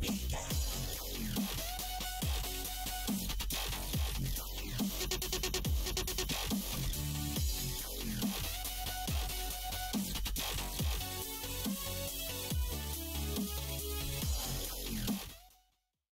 Peace.